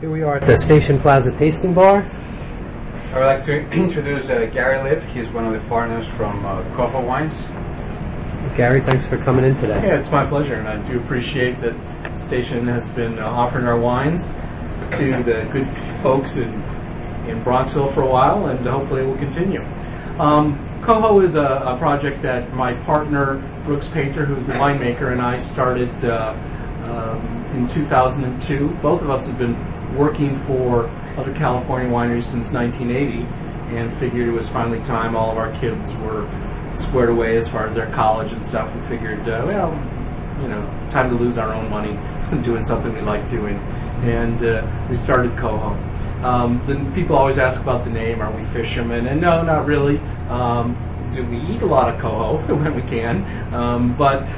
Here we are at the Station Plaza Tasting Bar. I would like to introduce uh, Gary Lipp. He's one of the partners from uh, Coho Wines. Gary, thanks for coming in today. Yeah, it's my pleasure, and I do appreciate that the station has been uh, offering our wines to the good folks in, in Bronxville for a while, and hopefully it will continue. Um, Coho is a, a, project that my partner, Brooks Painter, who's the winemaker, and I started uh, um, in 2002. Both of us have been working for other California wineries since 1980 and figured it was finally time all of our kids were squared away as far as their college and stuff and figured, uh, well, you know, time to lose our own money doing something we like doing. And uh, we started Coho. Um, the people always ask about the name. Are we fishermen? And no, not really. Um, do we eat a lot of coho when we can? Um, but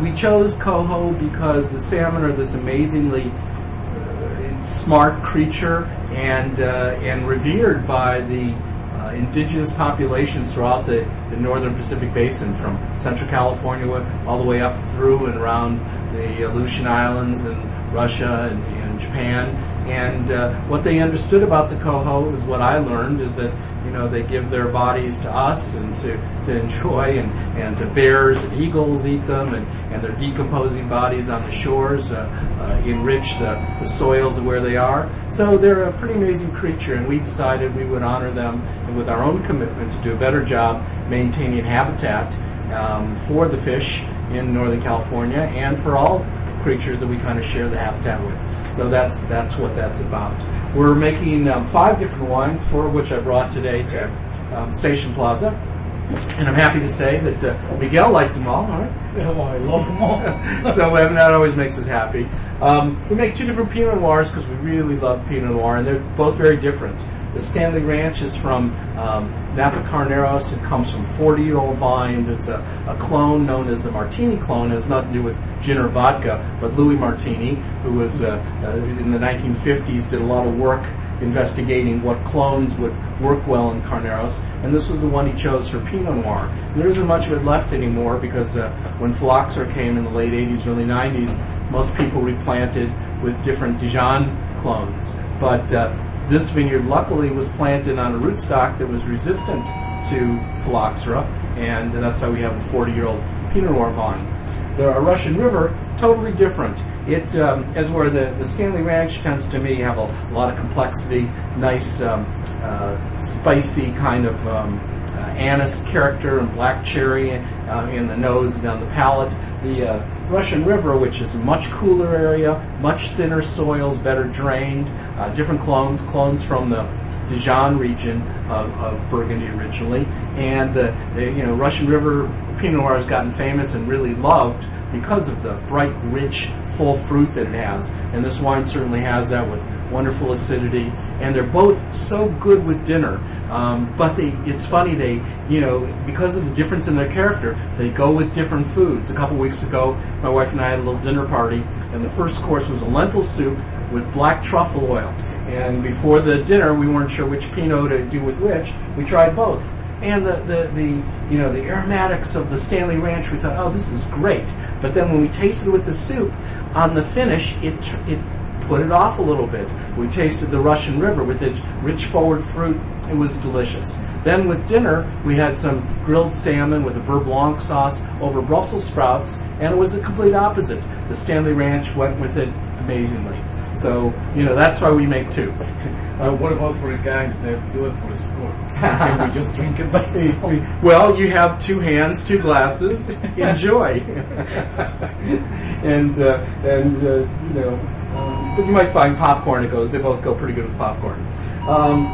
we chose coho because the salmon are this amazingly smart creature and uh, and revered by the uh, indigenous populations throughout the, the northern Pacific Basin, from Central California all the way up through and around the Aleutian Islands and Russia and, and Japan and uh, what they understood about the coho is what I learned is that you know they give their bodies to us and to, to enjoy, and, and to bears and eagles eat them, and, and their decomposing bodies on the shores uh, uh, enrich the, the soils of where they are. So they're a pretty amazing creature, and we decided we would honor them with our own commitment to do a better job maintaining habitat um, for the fish in Northern California and for all creatures that we kind of share the habitat with. So that's that's what that's about. We're making um, five different wines, four of which I brought today to um, Station Plaza. And I'm happy to say that uh, Miguel liked them all, all right? Oh, I love them all. so um, that always makes us happy. Um, we make two different Pinot Noirs because we really love Pinot Noir, and they're both very different. The Stanley Ranch is from um, Napa Carneros. It comes from 40 year old vines. It's a, a, clone known as the Martini clone. It has nothing to do with gin or vodka, but Louis Martini, who was uh, uh, in the 1950s, did a lot of work investigating what clones would work well in Carneros, and this was the one he chose for Pinot Noir. And there isn't much of it left anymore because uh, when phylloxera came in the late 80s, early 90s, most people replanted with different Dijon clones. But uh, this vineyard luckily was planted on a rootstock that was resistant to phylloxera, and that's why we have a 40-year-old Pinot Noir vine. The Russian River, totally different. It, um, as where the, the Stanley Ranch tends to me have a, a lot of complexity, nice, um, uh, spicy kind of um, uh, anise character and black cherry uh, in the nose and down the palate. The uh, Russian River, which is a much cooler area, much thinner soils, better drained, uh, different clones, clones from the Dijon region of, of Burgundy originally, and the, the, you know Russian River Pinot Noir has gotten famous and really loved because of the bright, rich, full fruit that it has, and this wine certainly has that with wonderful acidity, and they're both so good with dinner. Um, but they, it's funny, they, you know, because of the difference in their character, they go with different foods. A couple weeks ago, my wife and I had a little dinner party, and the first course was a lentil soup with black truffle oil. And before the dinner, we weren't sure which Pinot to do with which. We tried both. And the, the, the, you know, the aromatics of the Stanley Ranch, we thought, oh, this is great. But then when we tasted it with the soup, on the finish, it, it put it off a little bit. We tasted the Russian River with its rich forward fruit. It was delicious. Then with dinner, we had some grilled salmon with a beurre blanc sauce over Brussels sprouts, and it was the complete opposite. The Stanley Ranch went with it amazingly. So, you know, that's why we make two. Uh, what about for the guys that do it for sport? Can we just drink it by itself? Well, you have two hands, two glasses. Enjoy. and uh, and uh, you know, but you might find popcorn. It goes. They both go pretty good with popcorn. Um,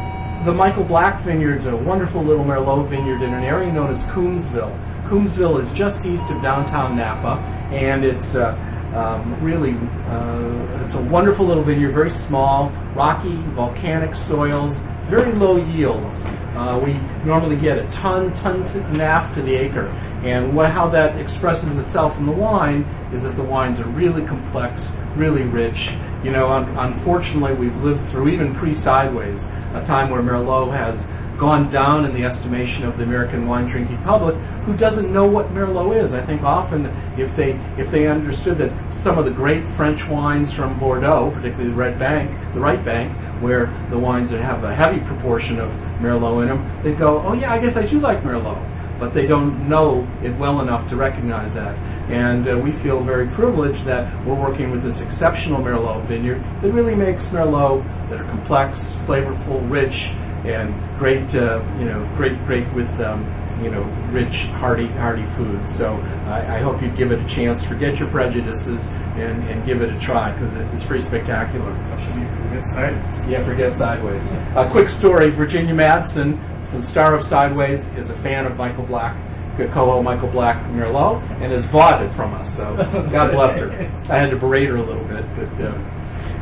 the Michael Black Vineyard's a wonderful little Merlot vineyard in an area known as Coombsville. Coombsville is just east of downtown Napa, and it's uh, um, really uh, it's a wonderful little vineyard, very small, rocky, volcanic soils, very low yields. Uh, we normally get a ton, ton and a half to the acre. And what, how that expresses itself in the wine is that the wines are really complex, really rich. You know, un- unfortunately, we've lived through even pre-sideways a time where Merlot has gone down in the estimation of the American wine drinking public who doesn't know what Merlot is. I think often if they if they understood that some of the great French wines from Bordeaux, particularly the Red Bank, the Right Bank, where the wines that have a heavy proportion of Merlot in them, they'd go, "Oh yeah, I guess I do like Merlot." But they don't know it well enough to recognize that. And uh, we feel very privileged that we're working with this exceptional Merlot vineyard that really makes Merlot that are complex, flavorful, rich, and great, uh, you know, great, great with, um, you know, rich, hearty, hearty foods. So I, I hope you give it a chance. Forget your prejudices and, and give it a try because it, it's pretty spectacular. Actually, forget silence. Yeah, forget Sideways. A quick story: Virginia Madsen, the star of Sideways, is a fan of Michael Black. Coho Michael Black Merlot and has bought it from us. So God bless her. I had to berate her a little bit, but uh,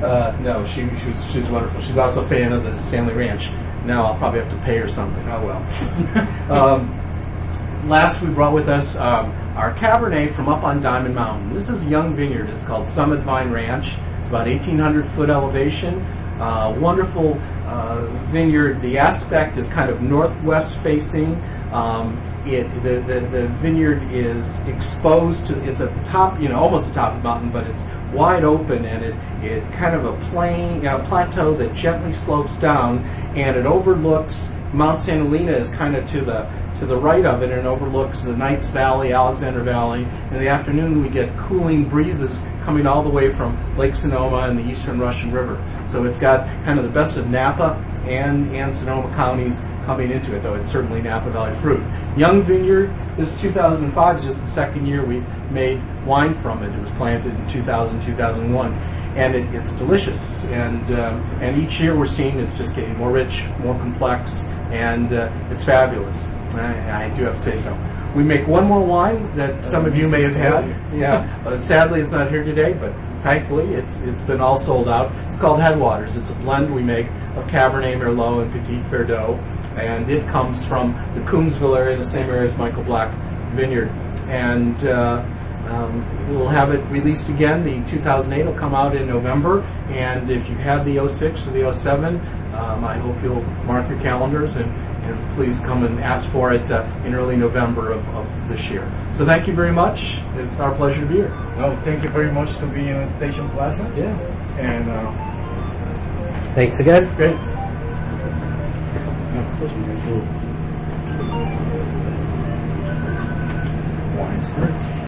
uh, no, she, she was she was wonderful. She's also a fan of the Stanley Ranch. Now I'll probably have to pay her something. Oh well. um, last we brought with us um, our Cabernet from up on Diamond Mountain. This is a young vineyard. It's called Summit Vine Ranch. It's about 1,800 foot elevation. Uh, wonderful uh, vineyard. The aspect is kind of northwest facing. Um, it, the, the, the vineyard is exposed to, it's at the top, you know, almost the top of the mountain, but it's wide open and it, it kind of a plain, plateau that gently slopes down and it overlooks Mount St. Helena is kind of to the to the right of it and overlooks the Knights Valley, Alexander Valley. In the afternoon, we get cooling breezes coming all the way from Lake Sonoma and the eastern Russian River. So it's got kind of the best of Napa and, and Sonoma counties coming into it, though it's certainly Napa Valley fruit. Young vineyard, this 2005 is just the second year we've made wine from it. It was planted in 2000, 2001 and it, it's delicious. And um, and each year we're seeing it's just getting more rich, more complex, and uh, it's fabulous. I, I, do have to say so. We make one more wine that some of you may have had. Yeah, uh, sadly it's not here today, but thankfully it's it's been all sold out. It's called Headwaters. It's a blend we make of Cabernet Merlot and Petit Verdot, and it comes from the Coombsville area, the same area as Michael Black Vineyard, and. Uh, um, we'll have it released again. The 2008 will come out in November, and if you've had the 06 or the 07, um, I hope you'll mark your calendars and, and please come and ask for it uh, in early November of, of, this year. So thank you very much. It's our pleasure to be here. Well, thank you very much to be in Station Plaza. Yeah. And uh, thanks again. Great. Wine's great.